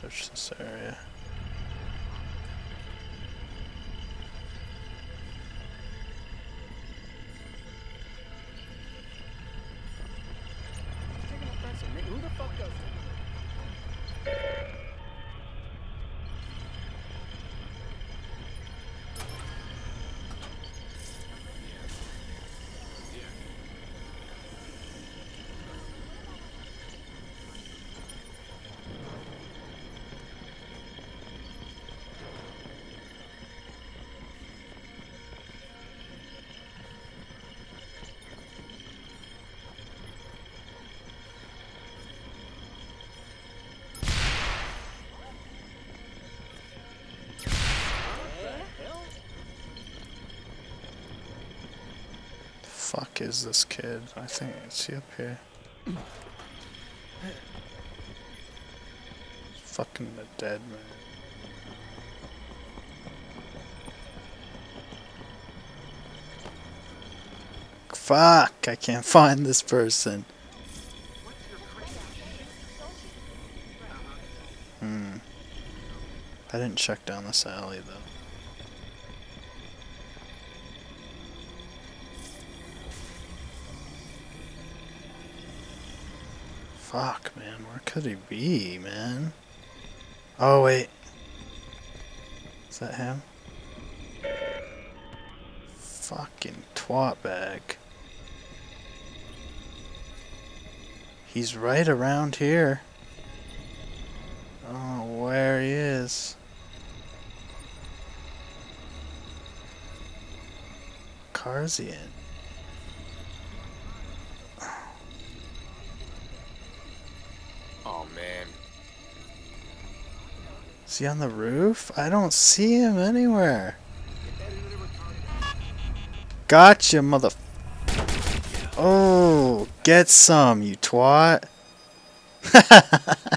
Search this area. Fuck is this kid? I think is he up here? Fucking the dead man. Fuck! I can't find this person. Hmm. I didn't check down this alley though. Fuck, man. Where could he be, man? Oh, wait. Is that him? Fucking twat bag. He's right around here. Oh, where he is. Car's he in? Is he on the roof? I don't see him anywhere. Gotcha, mother. Oh, get some, you twat.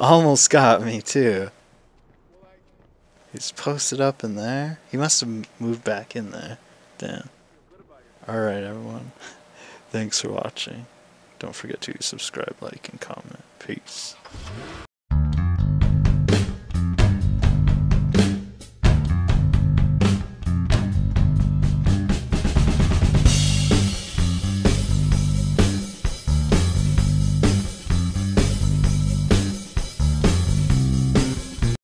Almost got me, too. He's posted up in there. He must have moved back in there. Damn. Alright, everyone. Thanks for watching. Don't forget to subscribe, like, and comment. Peace.